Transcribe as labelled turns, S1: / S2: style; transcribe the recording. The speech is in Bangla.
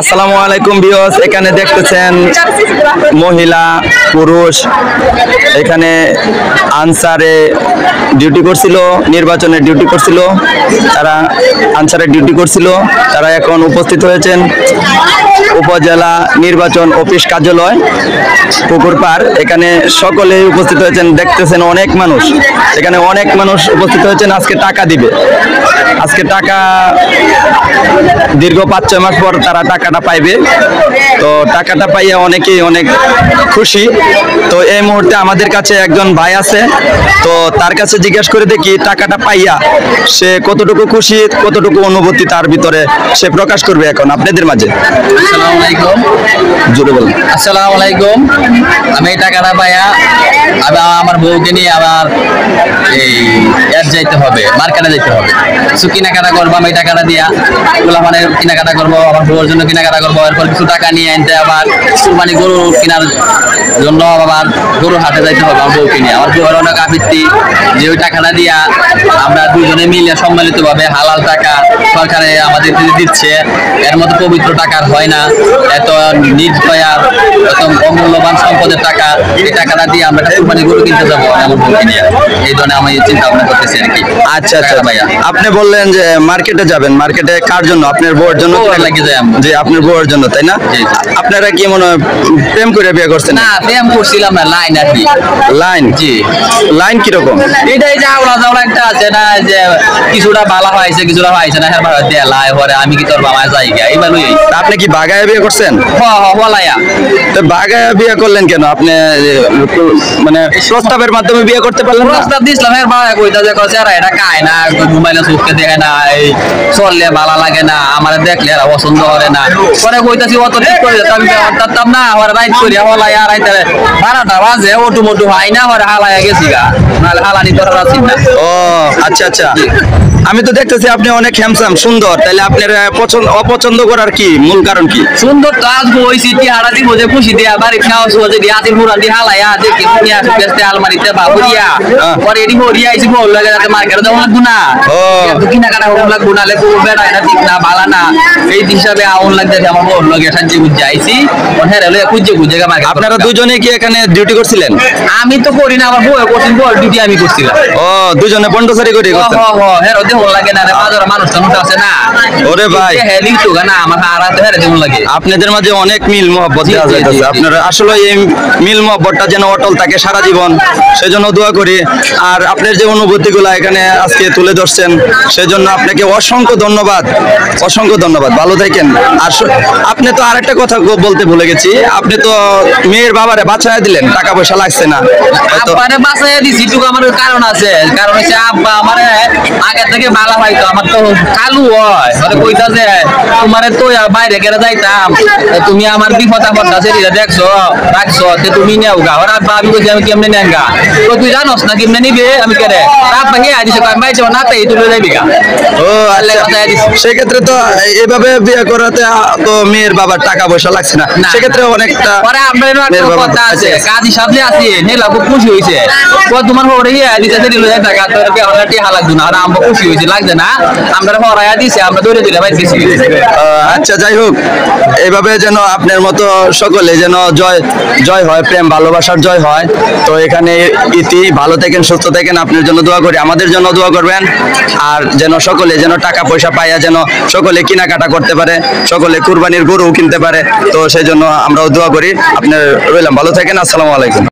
S1: আসসালামু আলাইকুম বিয়স এখানে দেখতেছেন মহিলা, পুরুষ। এখানে আনসারে ডিউটি করছিল নির্বাচনের ডিউটি করছিল। তারা আনসারে ডিউটি করছিল, তারা এখন উপস্থিত হয়েছেন। উপজেলা নির্বাচন অফিস কার্যালয় পুকুরপাড় এখানে সকলেই উপস্থিত হয়েছেন, দেখতেছেন অনেক মানুষ। এখানে অনেক মানুষ উপস্থিত হয়েছেন, আজকে টাকা দিবে। আজকে টাকা দীর্ঘ পাঁচ ছয় মাস পর তারা টাকাটা পাইবে। তো টাকাটা পাইয়া অনেকেই অনেক খুশি। তো এই মুহূর্তে আমাদের কাছে একজন ভাই আছে। তো তার কাছে জিজ্ঞেস করে দেখি, টাকাটা পাইয়া সে কতটুকু খুশি, কতটুকু অনুভূতি তার ভিতরে সে প্রকাশ করবে এখন আপনাদের মাঝে?
S2: আসসালামু আলাইকুম।
S1: জোরে
S2: আসসালামু আলাইকুম। আমি টাকাটা পাইয়া আবার আমার বউকে নিয়ে আবার এই যাইতে হবে মার্কেটে যাইতে হবে। কিছু কেনাকাটা করব আমি টাকাটা দিয়া গোলাপানের কেনাকাটা করব, আমার বউর জন্য কেনাকাটা করব, এরপর কিছু টাকা নিয়ে আনতে আবার মানে গরু কেনার জন্য আবার গরু হাটে যাইতে হবে আমার বউকে নিয়ে। আমার বউয়ের অনেক আবৃত্তি যে ওই টাকাটা দিয়া আমরা দুজনে মিলে সম্মিলিতভাবে হালাল টাকা সরকারে আমাদের দিচ্ছে। এর মতো পবিত্র টাকার হয় না। এত নির্ভয়ার এত অমূল্যবান সম্পদের টাকা এই টাকাটা দিয়ে আমরা একটা কুরবানি গরু কিনতে যাব। এই ধরনের আমি চিন্তা ভাবনা করতেছি আর কি।
S1: আচ্ছা আচ্ছা
S2: ভাইয়া।
S1: আপনি বললেন যে মার্কেটে যাবেন। মার্কেটে কার জন্য? আপনার বউয়ের জন্য
S2: লাগিয়ে যাই
S1: যে আপনার বউয়ের জন্য তাই না। আপনারা কি মনে হয় প্রেম করে বিয়ে করছেন?
S2: না প্রেম করছিলাম না লাইন আর কি।
S1: লাইন?
S2: জি।
S1: লাইন কীরকম?
S2: এটাই যে আওলা একটা আছে না যে কিছুটা ভালো হয়েছে কিছুটা হয়েছে না হ্যাঁ ভালো দেলাই পরে আমি কি তোর বাবা যাই গা লই
S1: তা আপনি কি বাগায় বিয়ে করছেন?
S2: হ হ হলাইয়া
S1: তো বাগায় বিয়ে করলেন কেন? আপনি মানে প্রস্তাবের মাধ্যমে বিয়ে করতে পারলেন
S2: প্রস্তাব দিছিলাম এর বাবা কইতা যে কছে আর এটা খায় না মোবাইলে চোখকে দেখে না এই চললে ভালো লাগে না আমার দেখলে পছন্দ করে না। পরে কইতাছি অত ঠিক করে আমি অর্থাৎ না আমার রাইট করি হলাই আর রাইতে বারোটা বাজে ওটু মোটু হয় না আমার হালাইয়া গেছি গা। নাহলে হালানি তোর আছি না?
S1: ও আচ্ছা আচ্ছা। আমি তো দেখতেছি আপনি অনেক হ্যামসাম সুন্দর। তাহলে আপনার পছন্দ অপছন্দ করার কি মূল কারণ কি?
S2: সুন্দর তো ওই সিটি হারা দিব যে খুশি দিয়া বাড়ি খাওয়া শুয়া যে আসিল পুরা দি হালাইয়া দেখি তুমি আসি পেস্তে আলমারিতে বাবুরিয়া।
S1: হ্যাঁ।
S2: পরে এডি হরিয়া আইছি বল লাগে যাতে মার্কেটে যাওয়া লাগবো না।
S1: ও।
S2: কিনা কাটা হল লাগবো না লেবু বেড়া এটা ঠিক না বালা না। এই হিসাবে আউন লাগতে আমার বল লাগে সাজ্জে গুজে আইছি। ওর হেরে লয়ে খুঁজে খুঁজে মার্কেট
S1: আপনারা দুজনে কি এখানে ডিউটি করছিলেন?
S2: আমি তো করি না আমার বউ করছেন বল ডিউটি আমি করছিলাম।
S1: ও দুজনে পন্ডসারি করে করছেন।
S2: হ হেরো দেহ লাগে না রে? বাজার মানুষ তো আছে না।
S1: ওরে ভাই।
S2: হেলি তো না আমার হারা তো হেরে দেহ লাগে?
S1: আপনাদের মাঝে অনেক মিল মহব্বত দেওয়া যাইতেছে। আপনারা আসলে এই মিল মহব্বতটা যেন অটল থাকে সারা জীবন সেজন্য দোয়া করি। আর আপনার যে অনুভূতিগুলো এখানে আজকে তুলে ধরছেন সেজন্য আপনাকে অসংখ্য ধন্যবাদ। অসংখ্য ধন্যবাদ। ভালো থাকেন। আর আপনি তো আরেকটা কথা বলতে ভুলে গেছি। আপনি তো মেয়ের বাবারে বাঁচায় দিলেন টাকা পয়সা লাগছে না।
S2: আব্বারে দিছি টুকু আমার কারণ আছে। কারণ হচ্ছে আব্বা আমারে আগে হয়তো আমার তো কালু হয়। মানে কইতাছে তোমারে তো বাইরে যাইতাম। তুমি আমার বিপদ আপদ আছে দেখছ রাখছো তে তুমি নেও গা। ওর আমি কইছি আমি কেমনে নেন গা? তো তুই জানোস না কেমনে নিবে আমি বাইছে না তাই তুই যাইবি গা।
S1: ও
S2: আল্লাহ
S1: আচ্ছা।
S2: বাঁচায়
S1: সেক্ষেত্রে তো এভাবে বিয়ে করাতে তো মেয়ের বাবার টাকা পয়সা লাগছে না। সেক্ষেত্রে অনেকটা
S2: পরে আমরা একটা কথা আছে।
S1: আচ্ছা,
S2: আছে নেলা খুব খুশি হয়েছে ও তোমার হরে ইয়া দিতে দিল টাকা তোর আমরা টিহা লাগতো না আর আমরা খুশি। হয়েছে লাগছে না আমরা হরাইয়া দিছে, আমরা দিলে ভাই দিছি
S1: আচ্ছা যাই হোক এইভাবে যেন আপনার মতো সকলে যেন জয় জয় হয়, প্রেম, ভালোবাসার জয় হয়। তো এখানে ইতি, ভালো থাকেন, সুস্থ থাকেন, আপনার জন্য দোয়া করি, আমাদের জন্য দোয়া করবেন। আর যেন সকলে যেন টাকা পয়সা পাইয়া যেন সকলে কেনাকাটা করতে পারে, সকলে কুরবানির গরু কিনতে পারে, তো সেই জন্য আমরাও দোয়া করি। আপনার রইলাম, ভালো থাকেন, আসসালামু আলাইকুম।